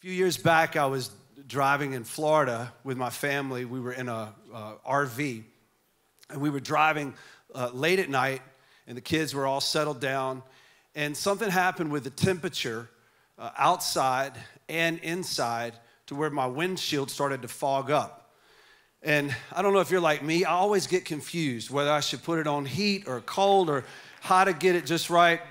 few years back, I was driving in Florida with my family. We were in a uh, RV, and we were driving uh, late at night, and the kids were all settled down. And something happened with the temperature uh, outside and inside to where my windshield started to fog up. And I don't know if you're like me, I always get confused whether I should put it on heat or cold or how to get it just right.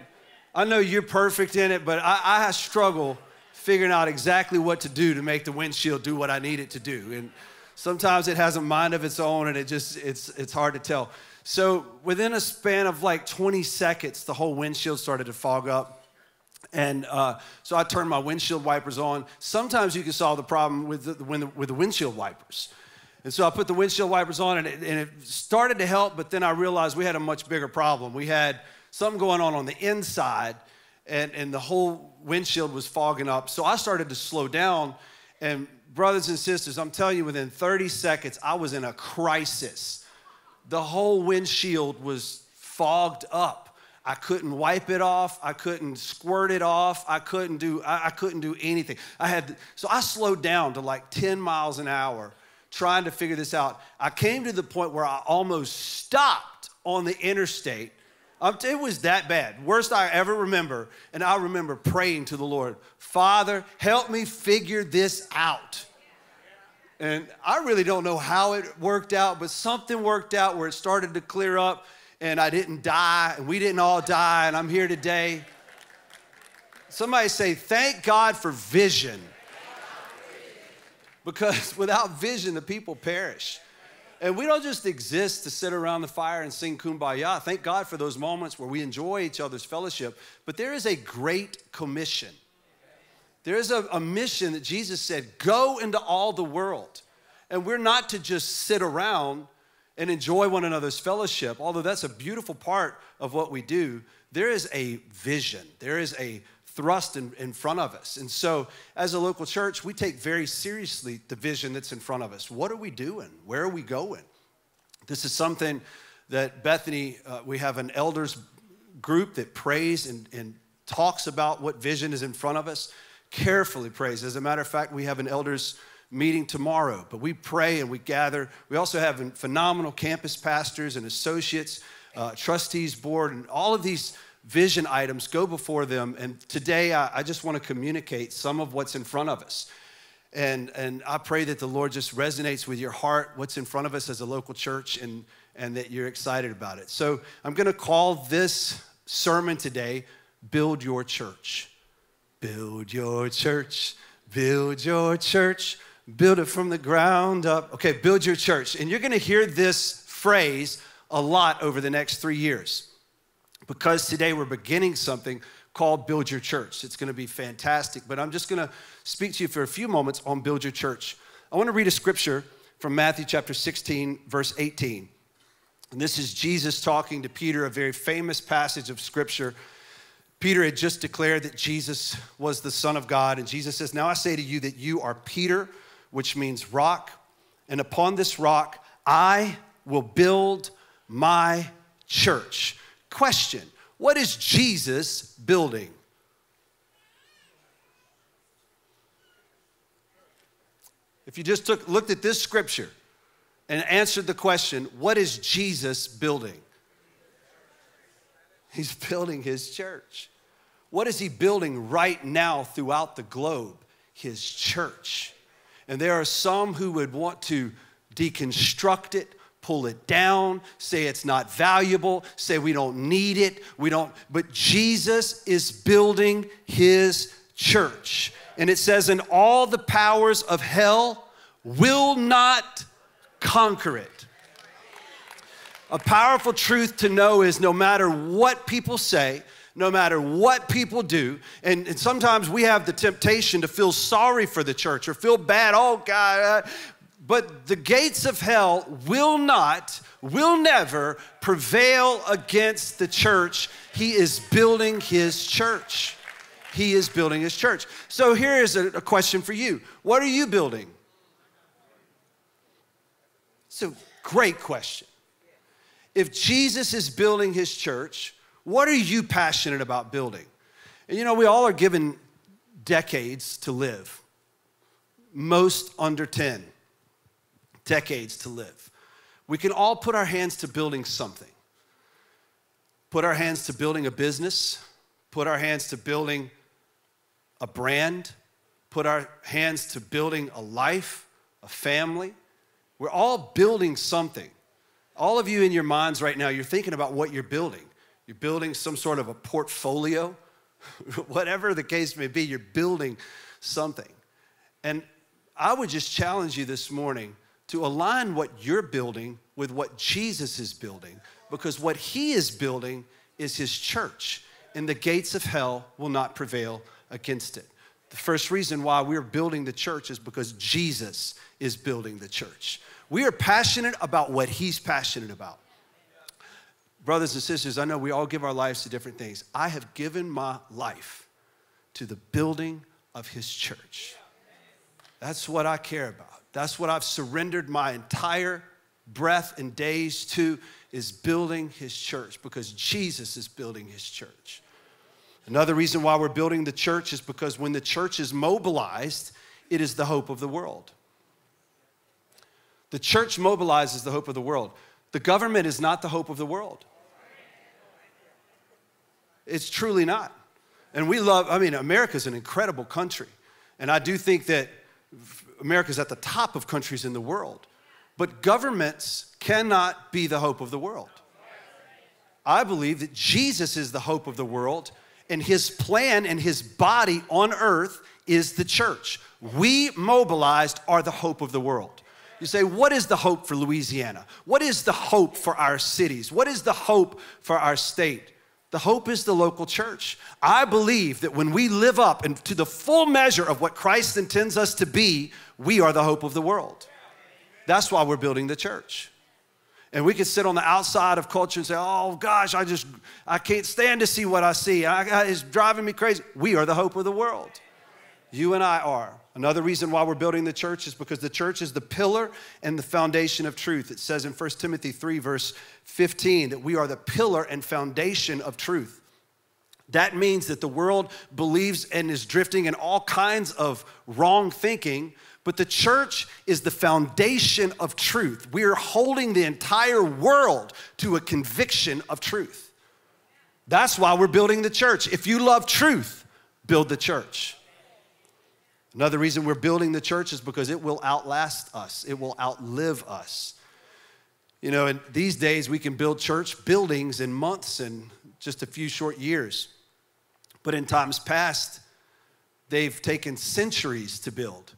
I know you're perfect in it, but I, I struggle figuring out exactly what to do to make the windshield do what I need it to do. And sometimes it has a mind of its own and it just, it's, it's hard to tell. So within a span of like 20 seconds, the whole windshield started to fog up. And uh, so I turned my windshield wipers on. Sometimes you can solve the problem with the, with the windshield wipers. And so I put the windshield wipers on and it, and it started to help, but then I realized we had a much bigger problem. We had something going on on the inside and, and the whole windshield was fogging up. So I started to slow down. And, brothers and sisters, I'm telling you, within 30 seconds, I was in a crisis. The whole windshield was fogged up. I couldn't wipe it off. I couldn't squirt it off. I couldn't do, I, I couldn't do anything. I had, so I slowed down to like 10 miles an hour trying to figure this out. I came to the point where I almost stopped on the interstate Um, it was that bad. Worst I ever remember. And I remember praying to the Lord, Father, help me figure this out. And I really don't know how it worked out, but something worked out where it started to clear up and I didn't die and we didn't all die and I'm here today. Somebody say, Thank God for vision. Because without vision, the people perish. And we don't just exist to sit around the fire and sing kumbaya. Thank God for those moments where we enjoy each other's fellowship. But there is a great commission. There is a, a mission that Jesus said go into all the world. And we're not to just sit around and enjoy one another's fellowship, although that's a beautiful part of what we do. There is a vision, there is a thrust in, in front of us. And so, as a local church, we take very seriously the vision that's in front of us. What are we doing? Where are we going? This is something that Bethany, uh, we have an elders group that prays and, and talks about what vision is in front of us, carefully prays. As a matter of fact, we have an elders meeting tomorrow, but we pray and we gather. We also have phenomenal campus pastors and associates, uh, trustees board, and all of these vision items go before them. And today I, I just want to communicate some of what's in front of us. And, and I pray that the Lord just resonates with your heart, what's in front of us as a local church, and, and that you're excited about it. So I'm going to call this sermon today, Build Your Church. Build your church, build your church, build it from the ground up. Okay, build your church. And you're going to hear this phrase a lot over the next three years because today we're beginning something called Build Your Church. It's going to be fantastic, but I'm just going to speak to you for a few moments on Build Your Church. I want to read a scripture from Matthew chapter 16, verse 18. And this is Jesus talking to Peter, a very famous passage of scripture. Peter had just declared that Jesus was the Son of God, and Jesus says, Now I say to you that you are Peter, which means rock, and upon this rock I will build my church Question What is Jesus building? If you just took, looked at this scripture and answered the question, What is Jesus building? He's building his church. What is he building right now throughout the globe? His church. And there are some who would want to deconstruct it, pull it down, say it's not valuable, say we don't need it, we don't. But Jesus is building his church. And it says, and all the powers of hell will not conquer it. A powerful truth to know is no matter what people say, no matter what people do. And, and, sometimes we have the temptation to feel sorry for the church or feel bad. Oh, God, uh, but the gates of hell will not, will never prevail against the church. He is building his church. He is building his church. So here is a, a question for you What are you building? It's a great question. If Jesus is building his church, what are you passionate about building? And you know, we all are given decades to live. most under 10 decades to live. We can all put our hands to building something. Put our hands to building a business, put our hands to building a brand, put our hands to building a life, a family. We're all building something. All of you in your minds right now, you're thinking about what you're building. You're building some sort of a portfolio, whatever the case may be, you're building something. And I would just challenge you this morning to align what you're building with what Jesus is building, because what he is building is his church, and the gates of hell will not prevail against it. The first reason why we're building the church is because Jesus is building the church. We are passionate about what he's passionate about brothers and sisters, I know we all give our lives to different things. I have given my life to the building of his church. That's what I care about. That's what I've surrendered my entire breath and days to is building his church because Jesus is building his church. Another reason why we're building the church is because when the church is mobilized, it is the hope of the world. The church mobilizes the hope of the world. The government is not the hope of the world. It's truly not. And we love, I mean, America's an incredible country. And I do think that America's at the top of countries in the world. But governments cannot be the hope of the world. I believe that Jesus is the hope of the world, and his plan and his body on earth is the church. We mobilized are the hope of the world. You say, what is the hope for Louisiana? What is the hope for our cities? What is the hope for our state? The hope is the local church. I believe that when we live up and to the full measure of what Christ intends us to be, we are the hope of the world. That's why we're building the church. And we can sit on the outside of culture and say, oh gosh, I just, I can't stand to see what I see. I, it's driving me crazy. We are the hope of the world. You and I are. Another reason why we're building the church is because the church is the pillar and the foundation of truth. It says in 1 Timothy 3, verse 15, that we are the pillar and foundation of truth. That means that the world believes and is drifting in all kinds of wrong thinking, but the church is the foundation of truth. We are holding the entire world to a conviction of truth. That's why we're building the church. If you love truth, build the church. Another reason we're building the church is because it will outlast us, it will outlive us. You know, in these days we can build church buildings in months and just a few short years. But in times past, they've taken centuries to build.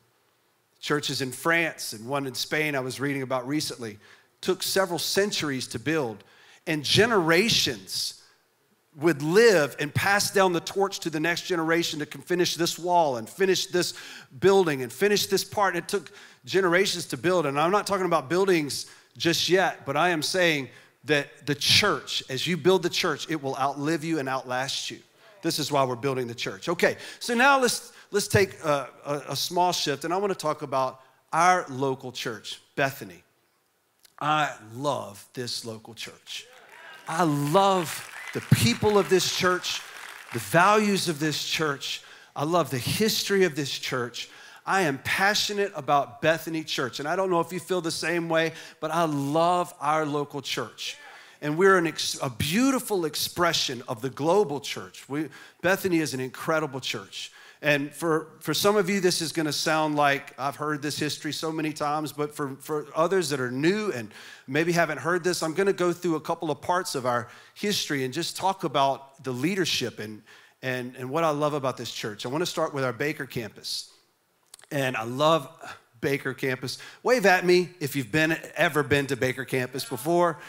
Churches in France and one in Spain I was reading about recently took several centuries to build, and generations would live and pass down the torch to the next generation to finish this wall and finish this building and finish this part. It took generations to build. And I'm not talking about buildings just yet, but I am saying that the church, as you build the church, it will outlive you and outlast you. This is why we're building the church. Okay, so now let's let's take a, a, a small shift, and I want to talk about our local church, Bethany. I love this local church. I love the people of this church, the values of this church. I love the history of this church. I am passionate about Bethany Church. And I don't know if you feel the same way, but I love our local church. And we're ex- a beautiful expression of the global church. We, Bethany is an incredible church. And for, for some of you, this is going to sound like I've heard this history so many times, but for, for others that are new and maybe haven't heard this, I'm going to go through a couple of parts of our history and just talk about the leadership and, and, and what I love about this church. I want to start with our Baker campus. And I love Baker campus. Wave at me if you've been ever been to Baker campus before.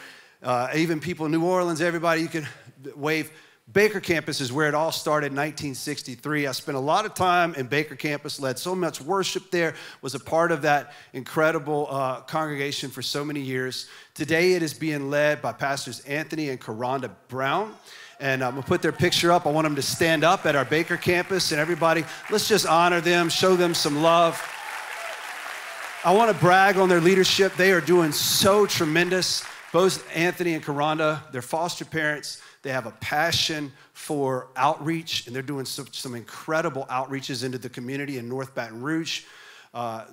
Uh, even people in New Orleans, everybody, you can wave. Baker campus is where it all started in 1963. I spent a lot of time in Baker campus, led so much worship there, was a part of that incredible uh, congregation for so many years. Today it is being led by Pastors Anthony and Karonda Brown. And I'm gonna put their picture up. I want them to stand up at our Baker campus and everybody, let's just honor them, show them some love. I want to brag on they're leadership. They are doing so tremendous. Both Anthony and Karonda, their foster parents, they have a passion for outreach, and they're doing some, some incredible outreaches into the community in North Baton Rouge. Uh,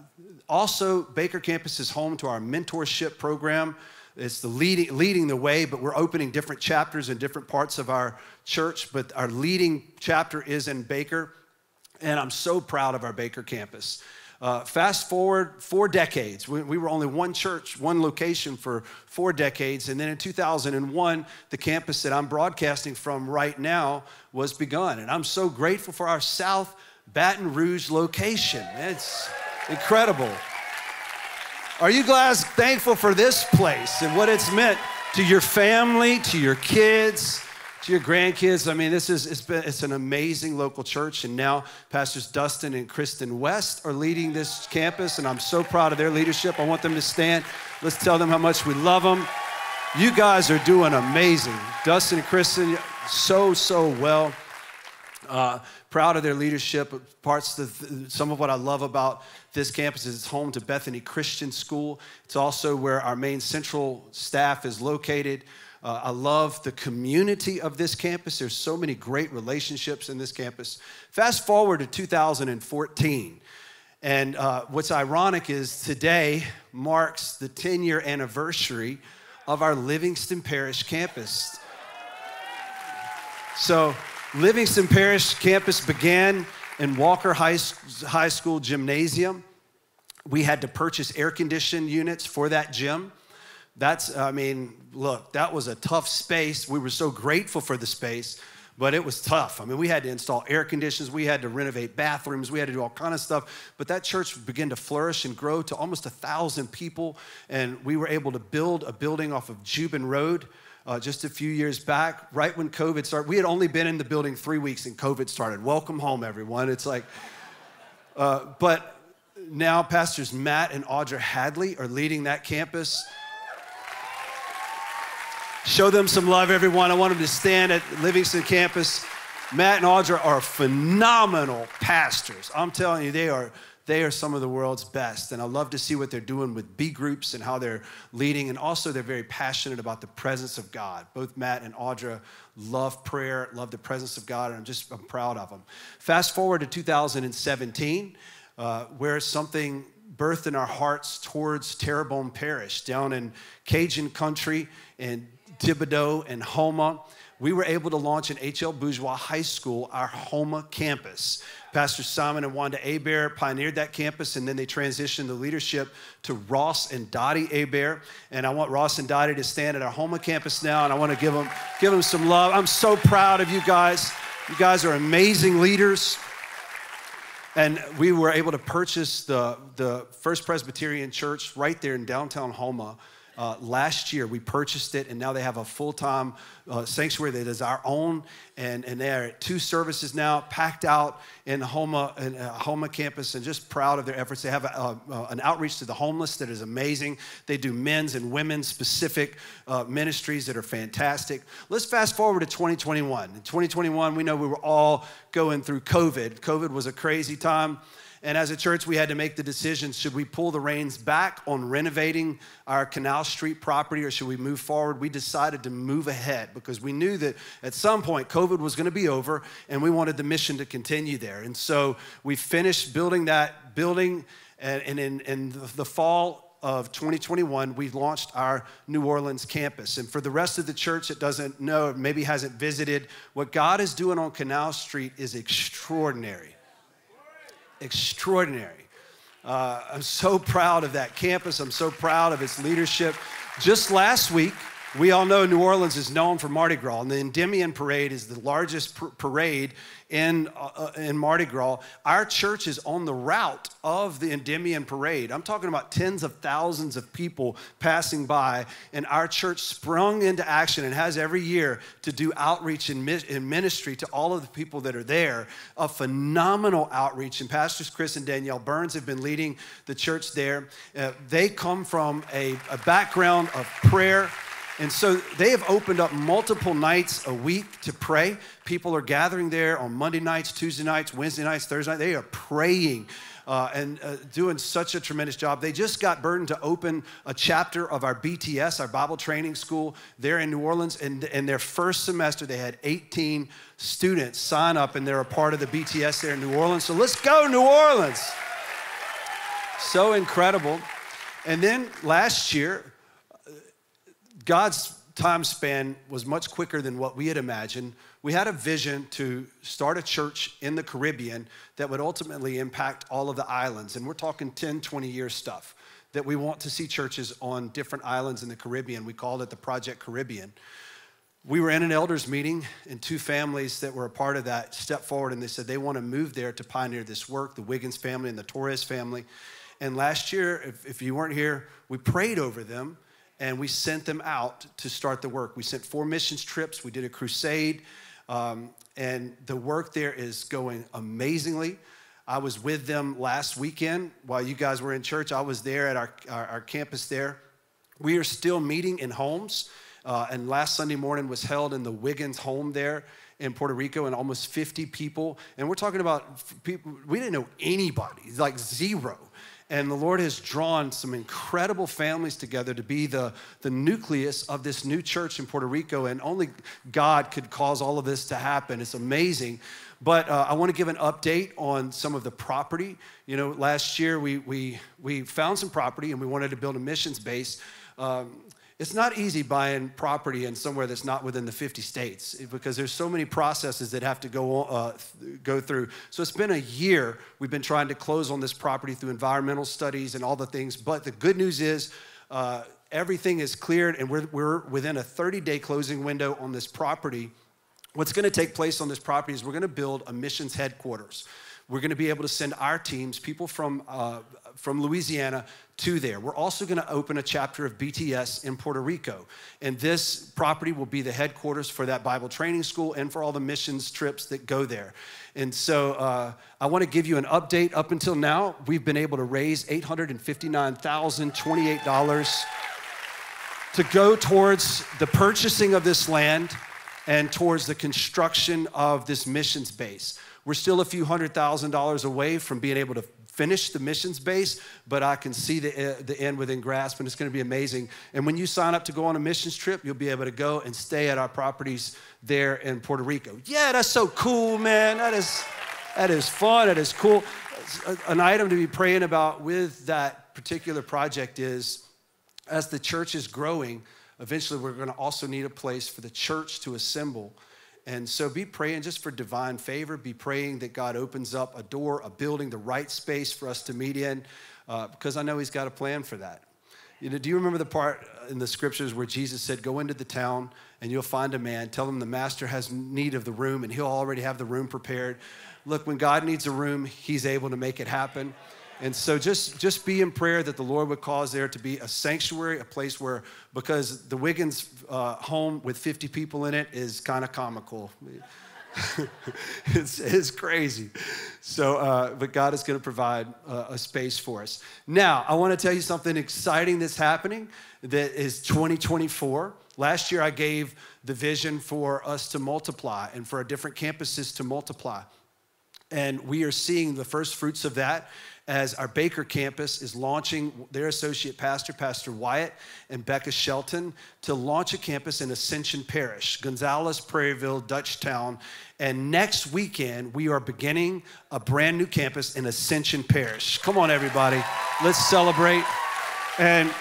also, Baker Campus is home to our mentorship program. It's the leading, leading the way, but we're opening different chapters in different parts of our church. But our leading chapter is in Baker, and I'm so proud of our Baker campus. Uh, fast forward four decades. We, we, were only one church, one location for four decades. And then in 2001, the campus that I'm broadcasting from right now was begun. And I'm so grateful for our South Baton Rouge location. It's incredible. Are you guys thankful for this place and what it's meant to your family, to your kids? To your grandkids. I mean, this is it's, been, it's an amazing local church, and now Pastors Dustin and Kristen West are leading this campus, and I'm so proud of their leadership. I want them to stand. Let's tell them how much we love them. You guys are doing amazing. Dustin and Kristen, so so well. Uh, proud of their leadership. Parts of some of what I love about this campus is it's home to Bethany Christian School. It's also where our main central staff is located. Uh, I love the community of this campus. There's so many great relationships in this campus. Fast forward to 2014. And uh, what's ironic is today marks the 10 year anniversary of our Livingston Parish campus. So, Livingston Parish campus began in Walker High, High School gymnasium. We had to purchase air conditioned units for that gym. That's, I mean, look, that was a tough space. We were so grateful for the space, but it was tough. I mean, we had to install air conditions, we had to renovate bathrooms, we had to do all kind of stuff. But that church began to flourish and grow to almost a thousand people, and we were able to build a building off of Juban Road. Uh, just a few years back, right when COVID started. We had only been in the building three weeks and COVID started. Welcome home, everyone. It's like, uh, but now Pastors Matt and Audra Hadley are leading that campus. Show them some love, everyone. I want them to stand at Livingston campus. Matt and Audra are phenomenal pastors. I'm telling you, they are they are some of the world's best. And I love to see what they're doing with B groups and how they're leading. And also, they're very passionate about the presence of God. Both Matt and Audra love prayer, love the presence of God, and I'm just I'm proud of them. Fast forward to 2017, uh, where something birthed in our hearts towards Terrebonne Parish down in Cajun country and Thibodaux, and Houma, we were able to launch an H.L. Bourgeois High School, our Houma campus. Pastor Simon and Wanda Abear pioneered that campus, and then they transitioned the leadership to Ross and Dottie Abear. And I want Ross and Dottie to stand at our Houma campus now, and I want to give them, give them some love. I'm so proud of you guys. You guys are amazing leaders. And we were able to purchase the, the First Presbyterian Church right there in downtown Houma uh, last year. We purchased it, and now they have a full time uh, sanctuary that is our own. And, and they're at two services now, packed out in Houma, in uh, Houma campus, and just proud of their efforts. They have a, a, an outreach to the homeless that is amazing. They do men's and women's specific uh, ministries that are fantastic. Let's fast forward to 2021. In 2021, we know we were all going through COVID. COVID was a crazy time. And as a church, we had to make the decision should we pull the reins back on renovating our Canal Street property or should we move forward? We decided to move ahead because we knew that at some point COVID was going to be over and we wanted the mission to continue there. And so we finished building that building, and, in, in the fall of 2021, we launched our New Orleans campus. And for the rest of the church that doesn't know, maybe hasn't visited, what God is doing on Canal Street is extraordinary extraordinary. Uh, I'm so proud of that campus. I'm so proud of its leadership. Just last week, we all know New Orleans is known for Mardi Gras, and the Endymion Parade is the largest parade in, uh, in Mardi Gras. Our church is on the route of the Endymion Parade. I'm talking about tens of thousands of people passing by, and our church sprung into action and has every year to do outreach and ministry to all of the people that are there. A phenomenal outreach, and Pastors Chris and Danielle Burns have been leading the church there. Uh, they come from a, a background of prayer and so they have opened up multiple nights a week to pray. People are gathering there on Monday nights, Tuesday nights, Wednesday nights, Thursday nights. They are praying uh, and uh, doing such a tremendous job. They just got burdened to open a chapter of our BTS, our Bible training school, there in New Orleans. And in their first semester, they had 18 students sign up, and they're a part of the BTS there in New Orleans. So let's go, New Orleans. so incredible. And then last year, God's time span was much quicker than what we had imagined. We had a vision to start a church in the Caribbean that would ultimately impact all of the islands. And we're talking 10, 20 year stuff that we want to see churches on different islands in the Caribbean. We called it the Project Caribbean. We were in an elders meeting, and two families that were a part of that stepped forward and they said they want to move there to pioneer this work the Wiggins family and the Torres family. And last year, if, if you weren't here, we prayed over them and we sent them out to start the work. We sent four missions trips, we did a crusade, um, and the work there is going amazingly. I was with them last weekend while you guys were in church. I was there at our, our, our campus there. We are still meeting in homes. Uh, and last Sunday morning was held in the Wiggins home there in Puerto Rico, and almost 50 people. And we're talking about people, we didn't know anybody, like zero. And the Lord has drawn some incredible families together to be the, the nucleus of this new church in Puerto Rico. And only God could cause all of this to happen. It's amazing. But uh, I want to give an update on some of the property. You know, last year we, we, we found some property and we wanted to build a missions base. Um, it's not easy buying property in somewhere that's not within the 50 states because there's so many processes that have to go, uh, go through. So it's been a year we've been trying to close on this property through environmental studies and all the things. But the good news is uh, everything is cleared and we're, we're within a 30 day closing window on this property. What's going to take place on this property is we're going to build a missions headquarters. We're going to be able to send our teams, people from, uh, from Louisiana, to there. We're also going to open a chapter of BTS in Puerto Rico. And this property will be the headquarters for that Bible training school and for all the missions trips that go there. And so uh, I want to give you an update. Up until now, we've been able to raise $859,028 to go towards the purchasing of this land and towards the construction of this missions base. We're still a few hundred thousand dollars away from being able to finish the missions base, but I can see the, uh, the end within grasp, and it's going to be amazing. And when you sign up to go on a missions trip, you'll be able to go and stay at our properties there in Puerto Rico. Yeah, that's so cool, man. That is, that is fun. That is cool. An item to be praying about with that particular project is as the church is growing, eventually we're going to also need a place for the church to assemble and so be praying just for divine favor. Be praying that God opens up a door, a building, the right space for us to meet in, uh, because I know He's got a plan for that. You know, do you remember the part in the scriptures where Jesus said, Go into the town and you'll find a man. Tell him the master has need of the room and he'll already have the room prepared. Look, when God needs a room, He's able to make it happen. And so just, just be in prayer that the Lord would cause there to be a sanctuary, a place where, because the Wiggins uh, home with 50 people in it is kind of comical. it's, it's crazy. So, uh, but God is going to provide uh, a space for us. Now, I want to tell you something exciting that's happening that is 2024. Last year, I gave the vision for us to multiply and for our different campuses to multiply. And we are seeing the first fruits of that as our Baker campus is launching their associate pastor, Pastor Wyatt and Becca Shelton, to launch a campus in Ascension Parish, Gonzales, Prairieville, Dutchtown. And next weekend, we are beginning a brand new campus in Ascension Parish. Come on, everybody, let's celebrate. And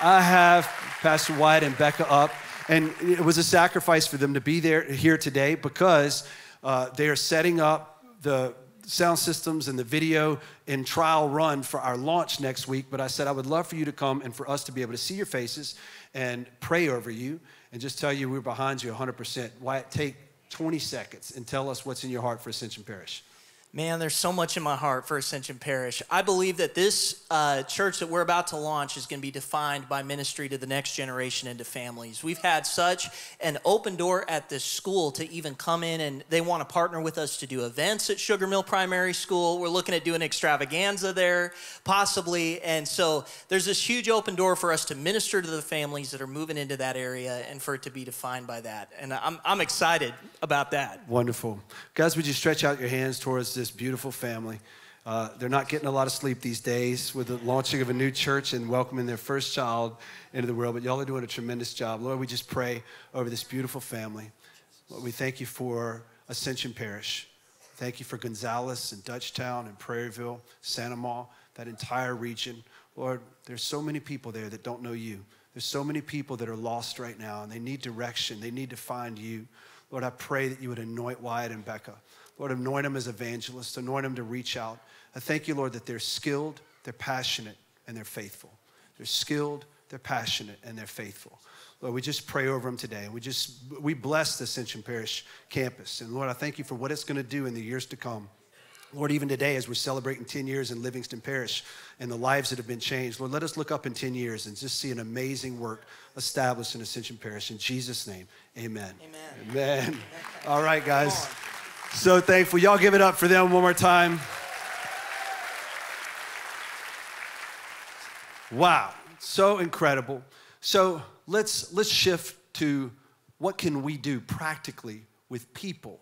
I have Pastor Wyatt and Becca up, and it was a sacrifice for them to be there here today because uh, they are setting up the sound systems and the video in trial run for our launch next week. But I said I would love for you to come and for us to be able to see your faces and pray over you and just tell you we're behind you 100%. Wyatt, take 20 seconds and tell us what's in your heart for Ascension Parish. Man, there's so much in my heart for Ascension Parish. I believe that this uh, church that we're about to launch is going to be defined by ministry to the next generation and to families. We've had such an open door at this school to even come in and they want to partner with us to do events at Sugar Mill Primary School. We're looking at doing extravaganza there, possibly. And so there's this huge open door for us to minister to the families that are moving into that area and for it to be defined by that. And I'm, I'm excited about that. Wonderful. Guys, would you stretch out your hands towards this? This beautiful family. Uh, they're not getting a lot of sleep these days with the launching of a new church and welcoming their first child into the world, but y'all are doing a tremendous job. Lord, we just pray over this beautiful family. Lord, we thank you for Ascension Parish. Thank you for Gonzales and Dutchtown and Prairieville, St. Amant. that entire region. Lord, there's so many people there that don't know you. There's so many people that are lost right now and they need direction. They need to find you. Lord, I pray that you would anoint Wyatt and Becca. Lord, anoint them as evangelists, anoint them to reach out. I thank you, Lord, that they're skilled, they're passionate, and they're faithful. They're skilled, they're passionate, and they're faithful. Lord, we just pray over them today. We just we bless the Ascension Parish campus. And Lord, I thank you for what it's going to do in the years to come. Lord, even today, as we're celebrating 10 years in Livingston Parish and the lives that have been changed, Lord, let us look up in 10 years and just see an amazing work established in Ascension Parish. In Jesus' name, amen. Amen. Amen. All right, guys. So thankful. Y'all give it up for them one more time. Wow, so incredible. So let's let's shift to what can we do practically with people.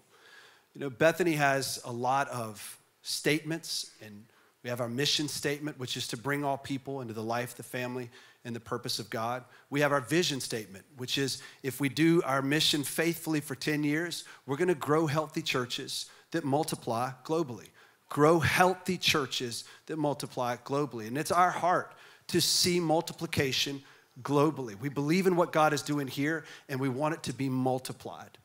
You know, Bethany has a lot of statements, and we have our mission statement, which is to bring all people into the life, the family, and the purpose of God. We have our vision statement, which is if we do our mission faithfully for 10 years, we're gonna grow healthy churches that multiply globally. Grow healthy churches that multiply globally. And it's our heart to see multiplication globally. We believe in what God is doing here, and we want it to be multiplied.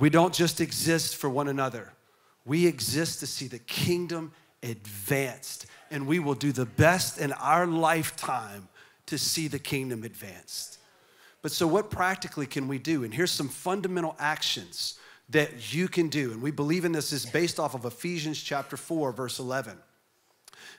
We don't just exist for one another. We exist to see the kingdom advanced, and we will do the best in our lifetime to see the kingdom advanced. But so, what practically can we do? And here's some fundamental actions that you can do. And we believe in this is based off of Ephesians chapter 4, verse 11.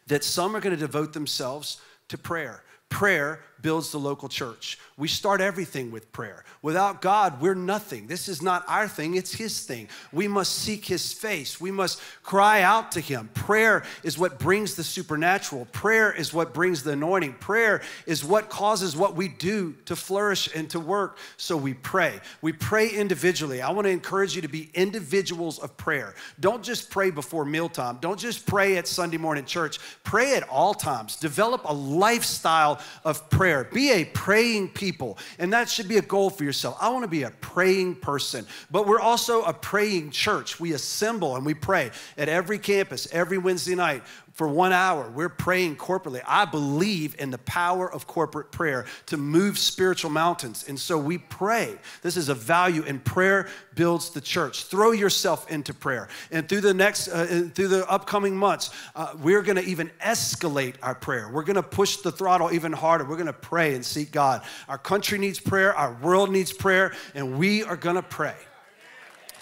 That some are going to devote themselves to prayer. Prayer builds the local church. We start everything with prayer. Without God, we're nothing. This is not our thing, it's His thing. We must seek His face. We must cry out to Him. Prayer is what brings the supernatural. Prayer is what brings the anointing. Prayer is what causes what we do to flourish and to work. So we pray. We pray individually. I want to encourage you to be individuals of prayer. Don't just pray before mealtime, don't just pray at Sunday morning church. Pray at all times. Develop a lifestyle of prayer prayer. Be a praying people. And that should be a goal for yourself. I want to be a praying person. But we're also a praying church. We assemble and we pray at every campus every Wednesday night for one hour. We're praying corporately. I believe in the power of corporate prayer to move spiritual mountains. And so we pray. This is a value, and prayer builds the church. Throw yourself into prayer. And through the next, uh, through the upcoming months, uh, we're going to even escalate our prayer. We're going to push the throttle even harder. We're going to pray and seek God. Our country needs prayer, our world needs prayer, and we are going to pray.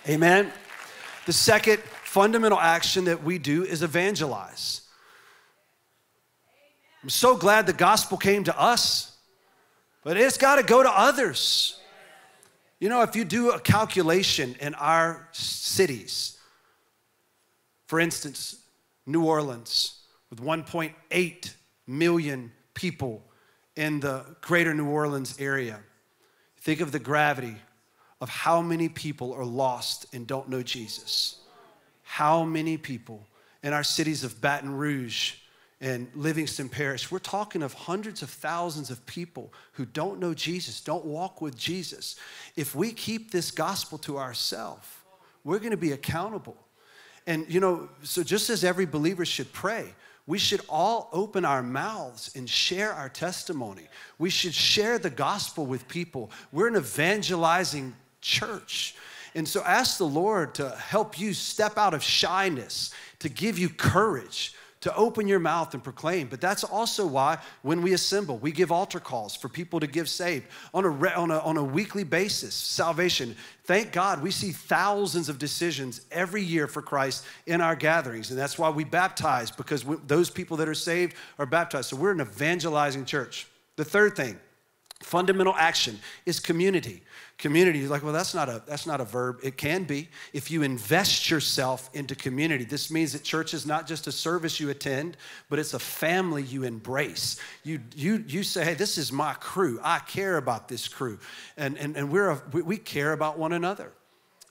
Amen. The second fundamental action that we do is evangelize. I'm so glad the gospel came to us, but it's got to go to others. You know, if you do a calculation in our cities, for instance, New Orleans, with 1.8 million people in the greater New Orleans area, think of the gravity of how many people are lost and don't know Jesus how many people in our cities of Baton Rouge and Livingston Parish, we're talking of hundreds of thousands of people who don't know Jesus, don't walk with Jesus. If we keep this gospel to ourselves, we're going to be accountable. And, you know, so just as every believer should pray, we should all open our mouths and share our testimony. We should share the gospel with people. We're an evangelizing church. And so ask the Lord to help you step out of shyness, to give you courage, to open your mouth and proclaim. But that's also why when we assemble, we give altar calls for people to give saved on a, on a, on a weekly basis. Salvation. Thank God we see thousands of decisions every year for Christ in our gatherings. And that's why we baptize, because we, those people that are saved are baptized. So we're an evangelizing church. The third thing, fundamental action, is community. Community you're like well that's not a that's not a verb. It can be. If you invest yourself into community this means that church is not just a service you attend but it's a family you embrace. You you you say hey this is my crew. I care about this crew. And and, and we're a, we, we care about one another.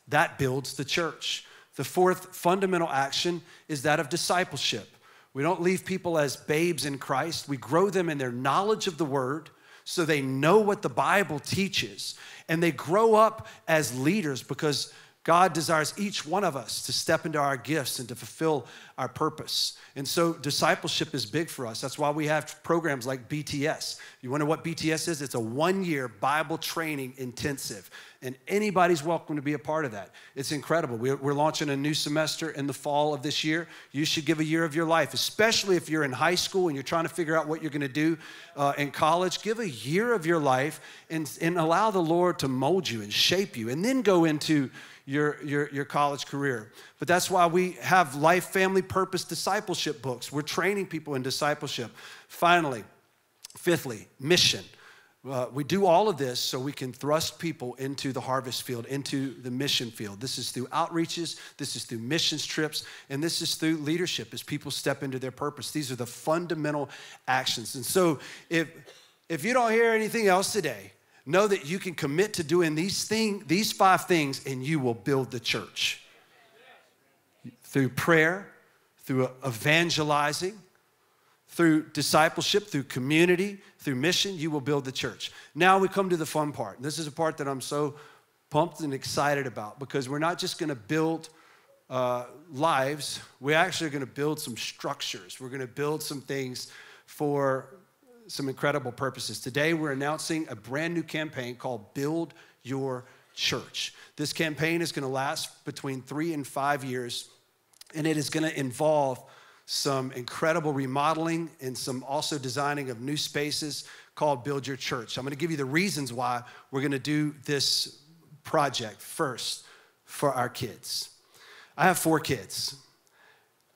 That builds the church. The fourth fundamental action is that of discipleship. We don't leave people as babes in christ. We grow them in their knowledge of the word so they know what the bible teaches. And they grow up as leaders because God desires each one of us to step into our gifts and to fulfill our purpose. And so discipleship is big for us. That's why we have programs like BTS. You wonder what BTS is? It's a one year Bible training intensive. And anybody's welcome to be a part of that. It's incredible. We're, launching a new semester in the fall of this year. You should give a year of your life, especially if you're in high school and you're trying to figure out what you're going to do uh, in college. Give a year of your life and, and allow the Lord to mold you and shape you, and then go into your, your, your college career. But that's why we have life, family, purpose, discipleship books. We're training people in discipleship. Finally, fifthly, mission. Uh, we do all of this so we can thrust people into the harvest field, into the mission field. This is through outreaches, this is through missions trips, and this is through leadership as people step into their purpose. These are the fundamental actions. And so if if you don't hear anything else today, know that you can commit to doing these thing, these five things, and you will build the church. Through prayer, through evangelizing, through discipleship, through community, through mission, you will build the church. Now we come to the fun part. This is a part that I'm so pumped and excited about because we're not just going to build uh, lives, we're actually going to build some structures. We're going to build some things for some incredible purposes. Today, we're announcing a brand new campaign called Build Your Church. This campaign is going to last between three and five years, and it is going to involve some incredible remodeling and some also designing of new spaces called Build Your Church. I'm going to give you the reasons why we're going to do this project first for our kids. I have four kids,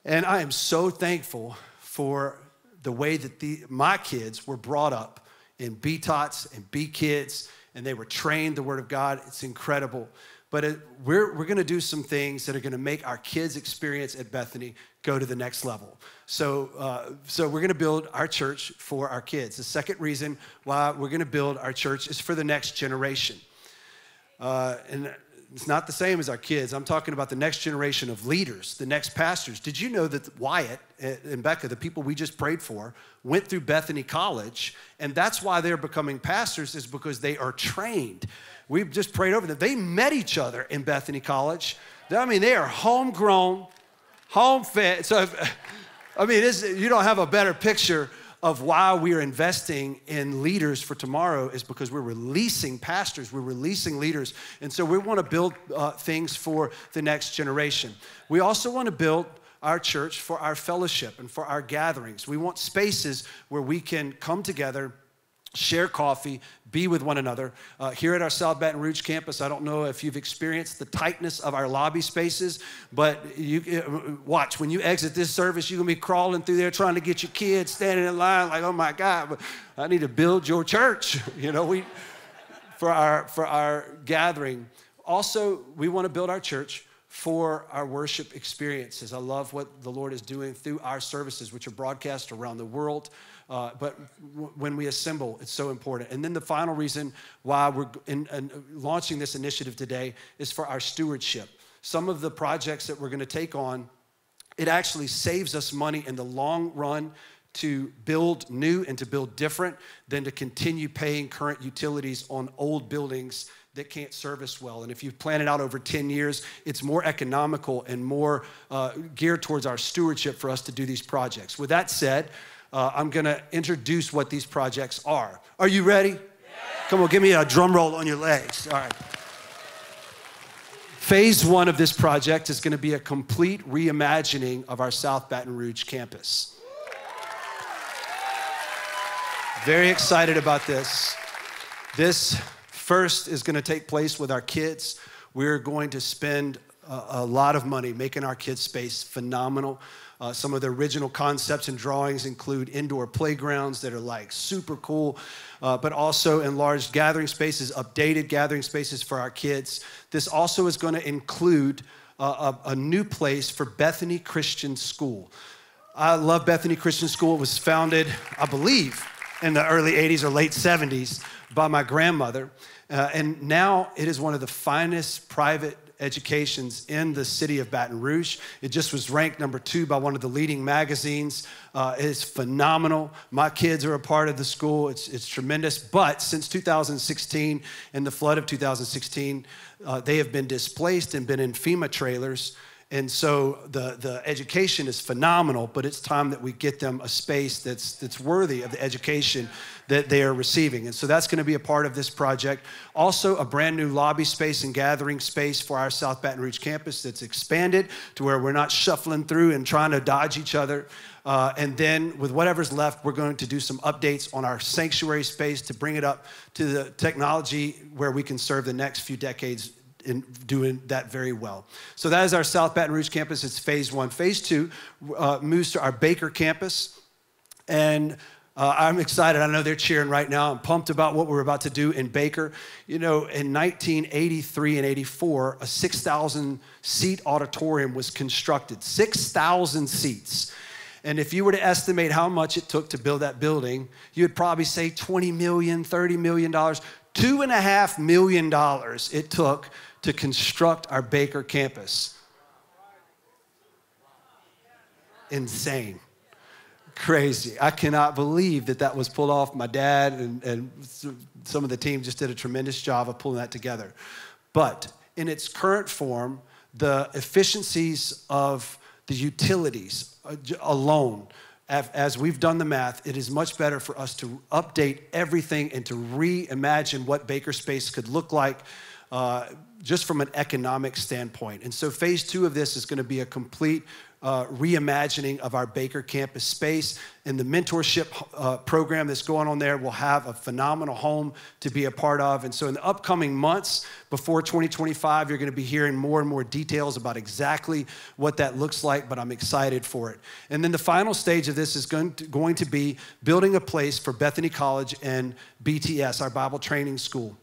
and I am so thankful for the way that the, my kids were brought up in B tots and B Kids, and they were trained the Word of God. It's incredible. But it, we're, we're going to do some things that are going to make our kids' experience at Bethany go to the next level. So, uh, so we're going to build our church for our kids. The second reason why we're going to build our church is for the next generation. Uh, and it's not the same as our kids. I'm talking about the next generation of leaders, the next pastors. Did you know that Wyatt and Becca, the people we just prayed for, went through Bethany College, and that's why they're becoming pastors, is because they are trained. We've just prayed over them. They met each other in Bethany College. I mean, they are homegrown, home fed. So, if, I mean, you don't have a better picture of why we are investing in leaders for tomorrow is because we're releasing pastors, we're releasing leaders. And so we want to build uh, things for the next generation. We also want to build our church for our fellowship and for our gatherings. We want spaces where we can come together share coffee, be with one another. Uh, here at our South Baton Rouge campus, I don't know if you've experienced the tightness of our lobby spaces, but you uh, watch when you exit this service, you're gonna be crawling through there trying to get your kids standing in line, like, oh my God, I need to build your church. you know, we for our for our gathering. Also, we want to build our church for our worship experiences. I love what the Lord is doing through our services, which are broadcast around the world. Uh, but w- when we assemble, it's so important. And then the final reason why we're in, in launching this initiative today is for our stewardship. Some of the projects that we're going to take on, it actually saves us money in the long run to build new and to build different than to continue paying current utilities on old buildings that can't service well. And if you plan it out over 10 years, it's more economical and more uh, geared towards our stewardship for us to do these projects. With that said, uh, I'm going to introduce what these projects are. Are you ready? Yeah. Come on, give me a drum roll on your legs. All right. Phase one of this project is going to be a complete reimagining of our South Baton Rouge campus. Very excited about this. This first is going to take place with our kids. We're going to spend a, lot of money making our kids' space phenomenal. Uh, some of the original concepts and drawings include indoor playgrounds that are like super cool, uh, but also enlarged gathering spaces, updated gathering spaces for our kids. This also is going to include uh, a, a new place for Bethany Christian School. I love Bethany Christian School. It was founded, I believe, in the early 80s or late 70s by my grandmother. Uh, and now it is one of the finest private educations in the city of Baton Rouge. It just was ranked number two by one of the leading magazines. Uh, it's phenomenal. My kids are a part of the school. It's, it's tremendous. But since 2016 and the flood of 2016, uh, they have been displaced and been in FEMA trailers. And so the, the education is phenomenal, but it's time that we get them a space that's, that's worthy of the education that they are receiving. And so that's going to be a part of this project. Also, a brand new lobby space and gathering space for our South Baton Rouge campus that's expanded to where we're not shuffling through and trying to dodge each other. Uh, and then, with whatever's left, we're going to do some updates on our sanctuary space to bring it up to the technology where we can serve the next few decades in doing that very well. So that is our South Baton Rouge campus. It's phase one. Phase two uh, moves to our Baker campus. And uh, I'm excited. I know they're cheering right now. I'm pumped about what we're about to do in Baker. You know, in 1983 and 84, a 6,000 seat auditorium was constructed. 6,000 seats. And if you were to estimate how much it took to build that building, you would probably say 20 million, 30 million dollars. Two and a half million dollars it took to construct our Baker campus. Insane. Crazy. I cannot believe that that was pulled off. My dad and, and some of the team just did a tremendous job of pulling that together. But in its current form, the efficiencies of the utilities uh, alone, as we've done the math, it is much better for us to update everything and to reimagine what Baker Space could look like uh, just from an economic standpoint. And so, phase two of this is going to be a complete uh, reimagining of our Baker campus space. And the mentorship uh, program that's going on there will have a phenomenal home to be a part of. And so, in the upcoming months before 2025, you're going to be hearing more and more details about exactly what that looks like, but I'm excited for it. And then the final stage of this is going to, going to be building a place for Bethany College and BTS, our Bible training school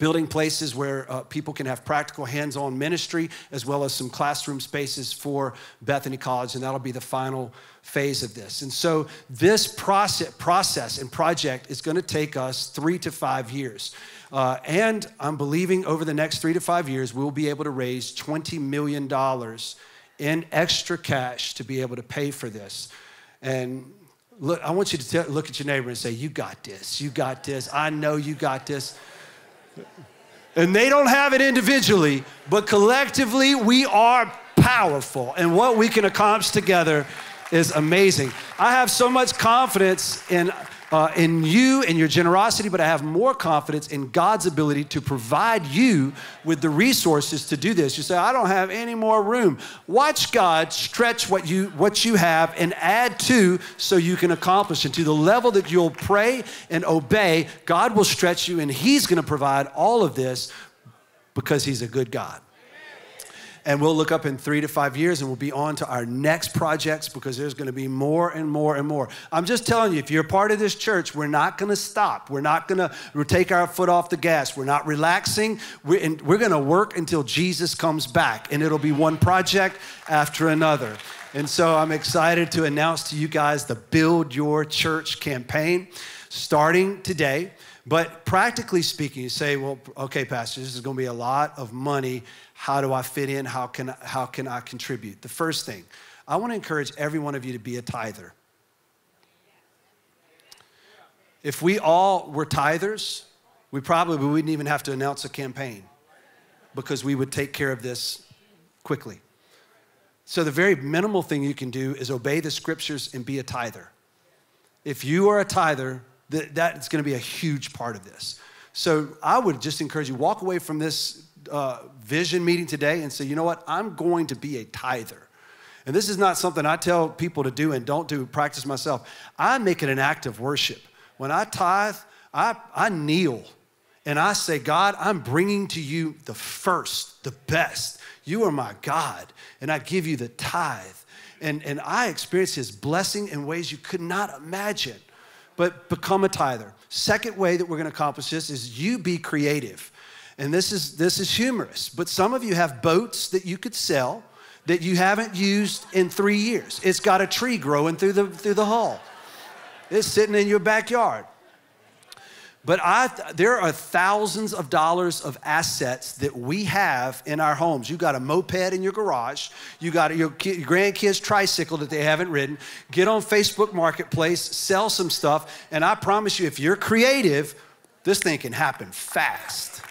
building places where uh, people can have practical hands on ministry, as well as some classroom spaces for Bethany College, and that'll be the final phase of this. And so, this process, process and project is going to take us three to five years. Uh, and I'm believing over the next three to five years, we'll be able to raise $20 million in extra cash to be able to pay for this. And look, I want you to look at your neighbor and say, You got this. You got this. I know you got this. And they don't have it individually, but collectively we are powerful. And what we can accomplish together is amazing. I have so much confidence in uh, in you and your generosity, but I have more confidence in God's ability to provide you with the resources to do this. You say, I don't have any more room. Watch God stretch what you, what you have and add to so you can accomplish it. To the level that you'll pray and obey, God will stretch you and He's going to provide all of this because He's a good God. And we'll look up in three to five years and we'll be on to our next projects because there's going to be more and more and more. I'm just telling you, if you're part of this church, we're not going to stop. We're not going to take our foot off the gas. We're not relaxing. We're, we're going to work until Jesus comes back, and it'll be one project after another. And so I'm excited to announce to you guys the Build Your Church campaign starting today. But practically speaking, you say, well, okay, Pastor, this is going to be a lot of money. How do I fit in? How can, how can I contribute? The first thing, I want to encourage every one of you to be a tither. If we all were tithers, we probably wouldn't even have to announce a campaign because we would take care of this quickly. So, the very minimal thing you can do is obey the scriptures and be a tither. If you are a tither, that, that's going to be a huge part of this. So I would just encourage you walk away from this uh, vision meeting today and say, you know what, I'm going to be a tither. And this is not something I tell people to do and don't do, practice myself. I make it an act of worship. When I tithe, I, I kneel and I say, God, I'm bringing to you the first, the best. You are my God, and I give you the tithe. And, and I experience his blessing in ways you could not imagine but become a tither. Second way that we're going to accomplish this is you be creative. And this is this is humorous, but some of you have boats that you could sell that you haven't used in 3 years. It's got a tree growing through the through the hull. It's sitting in your backyard. But I, there are thousands of dollars of assets that we have in our homes. You got a moped in your garage. You got your, your grandkids' tricycle that they haven't ridden. Get on Facebook Marketplace, sell some stuff, and I promise you, if you're creative, this thing can happen fast.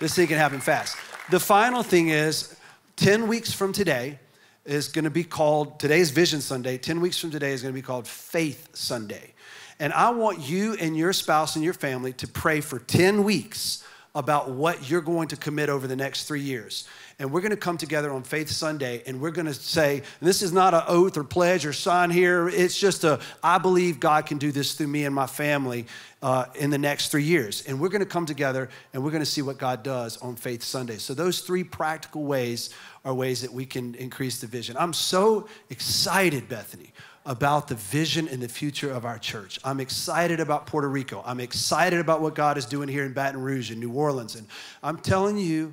This thing can happen fast. The final thing is 10 weeks from today is going to be called, today's Vision Sunday, 10 weeks from today is going to be called Faith Sunday. And I want you and your spouse and your family to pray for 10 weeks about what you're going to commit over the next three years. And we're going to come together on Faith Sunday and we're going to say, this is not an oath or pledge or sign here. It's just a, I believe God can do this through me and my family uh, in the next three years. And we're going to come together and we're going to see what God does on Faith Sunday. So, those three practical ways are ways that we can increase the vision. I'm so excited, Bethany, about the vision and the future of our church. I'm excited about Puerto Rico. I'm excited about what God is doing here in Baton Rouge and New Orleans. And I'm telling you,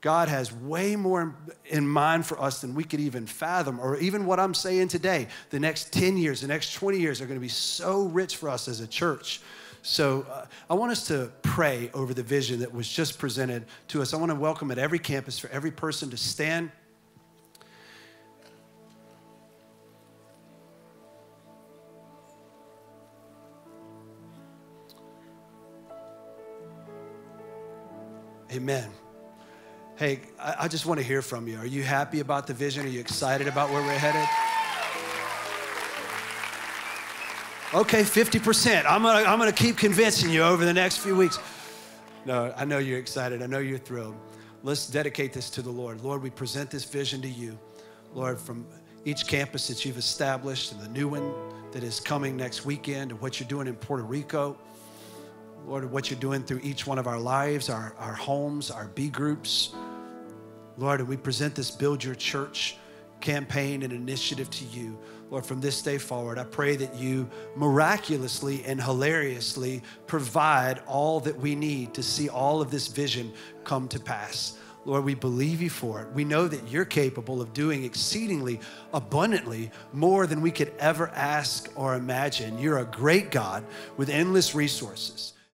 God has way more in mind for us than we could even fathom, or even what I'm saying today. The next 10 years, the next 20 years are going to be so rich for us as a church. So uh, I want us to pray over the vision that was just presented to us. I want to welcome at every campus for every person to stand Amen. Hey, I, just want to hear from you. Are you happy about the vision? Are you excited about where we're headed? Okay, 50%. I'm gonna, I'm gonna keep convincing you over the next few weeks. No, I know you're excited. I know you're thrilled. Let's dedicate this to the Lord. Lord, we present this vision to you. Lord, from each campus that you've established and the new one that is coming next weekend and what you're doing in Puerto Rico. Lord, what you're doing through each one of our lives, our, our homes, our B groups. Lord, and we present this Build Your Church campaign and initiative to you. Lord, from this day forward, I pray that you miraculously and hilariously provide all that we need to see all of this vision come to pass. Lord, we believe you for it. We know that you're capable of doing exceedingly abundantly more than we could ever ask or imagine. You're a great God with endless resources.